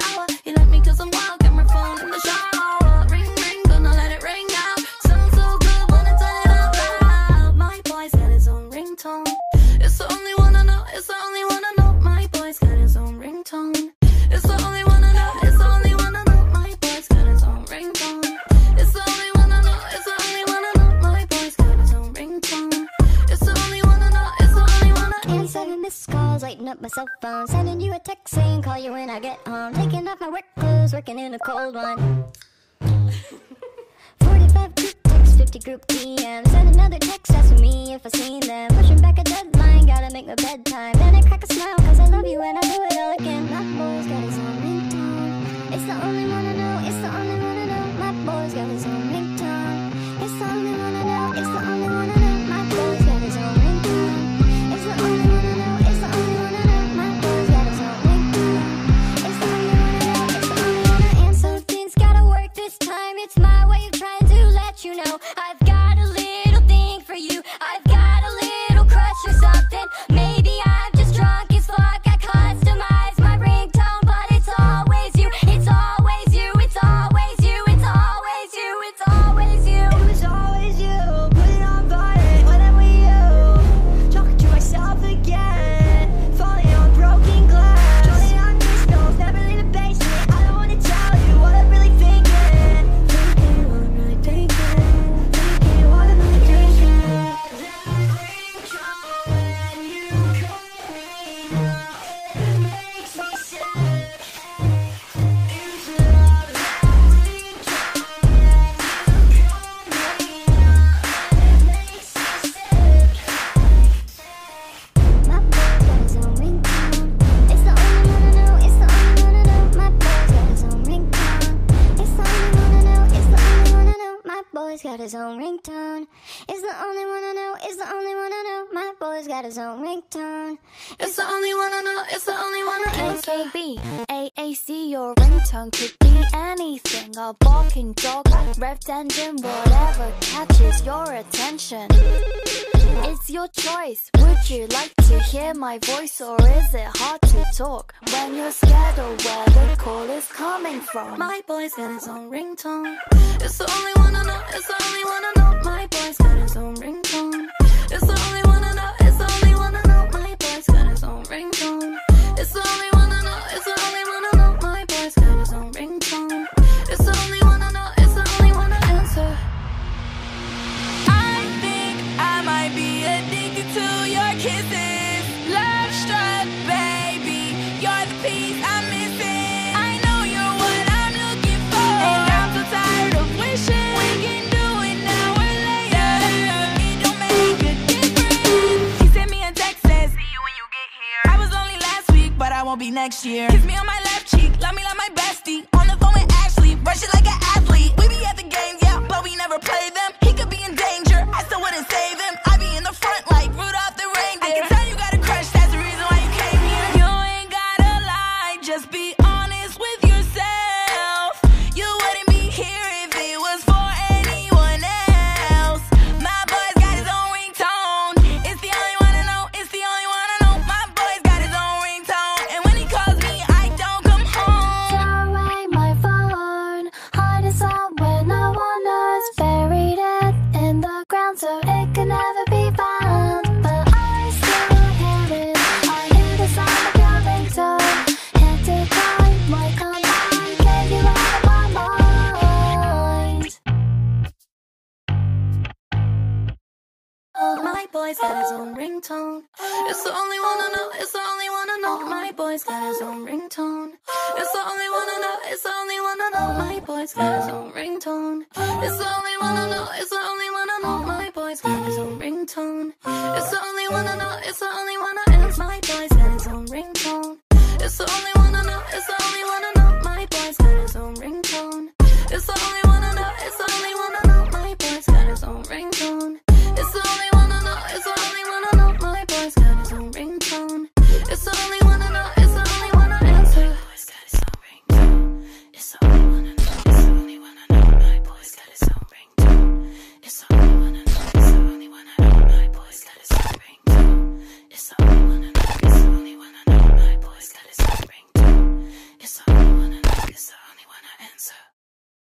an hour. He left me cause I'm wild, got my phone in the shower. Calls, up my cell phone, sending you a text saying call you when I get home, taking off my work clothes, working in a cold one. 45 group text, 50 group DM, send another text asking me if I seen them, pushing back a deadline, gotta make my bedtime, then I crack a smile cause I love you and I do it all again. My boy's got his own ringtone, it's the only one I know, it's the only one I know. My boy's got his own ringtone, it's the only one I know, it's the only one I know. Boy's got his own ringtone. It's the only one I know. It's the only one I know. My boy's got his own ringtone. It's the only one I know, it's the only AKB, AAC, your ringtone could be anything. A barking dog, revved engine, whatever catches your attention. It's your choice. Would you like to hear my voice or is it hard to talk when you're scared of where the call is coming from? My boy's got his own ringtone. It's the only one I know, it's the only one I know. My boy's got his own ringtone. Won't be next year. Kiss me on my left cheek, love me like my bestie. On the phone with Ashley, rush it like an athlete. We be at the games, yeah, but we never play them. He could be in danger, I still wouldn't save him. Boy's got his own ringtone. It's the only one I know, it's the only one I know. My boy's got his own ringtone. It's the only one I know, it's the only one I know. My boy's got his own ringtone. It's the only one I know, it's the only one I know. My boy's got his own ringtone. It's the only one I know,